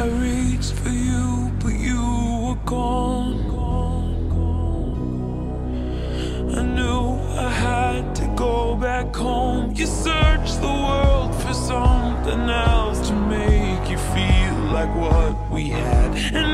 I reached for you, but you were gone. I knew I had to go back home. You searched the world for something else to make you feel like what we had. And